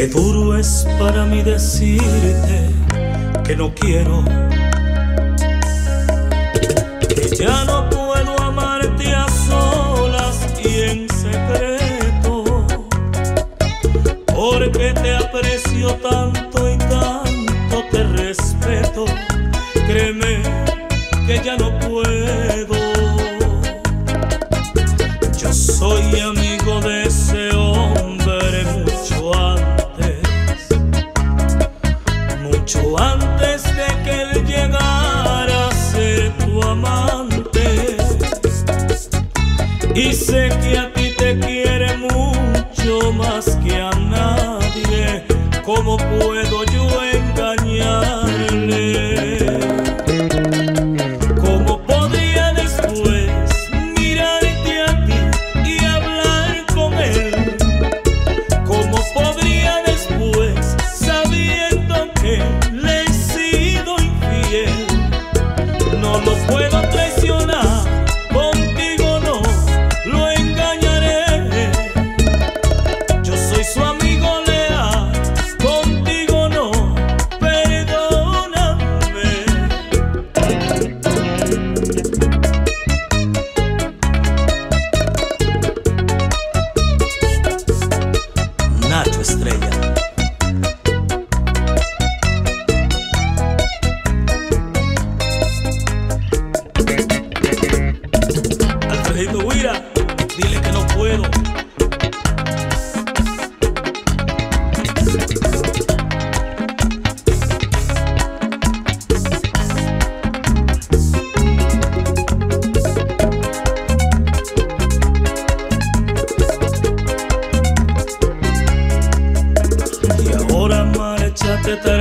Qué duro es para mí decirte que no quiero, que ya no puedo amarte a solas y en secreto, porque te aprecio tanto y tanto te respeto. Créeme que ya no puedo. Y sé que a ti te quiere mucho más que a nadie. ¿Cómo puedo yo engañarle? ¿Cómo podría después mirarte a ti y hablar con él? ¿Cómo podría después, sabiendo que le he sido infiel? No lo puedo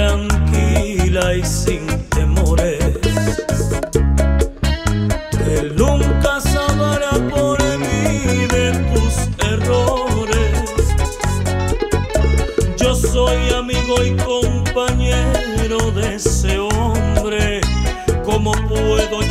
tranquila y sin temores. Él nunca sabrá por mí de tus errores. Yo soy amigo y compañero de ese hombre. ¿Cómo puedo